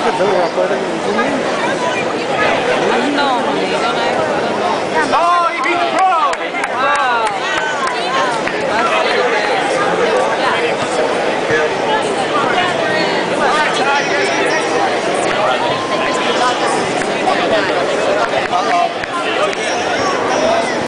के ज़रूर आप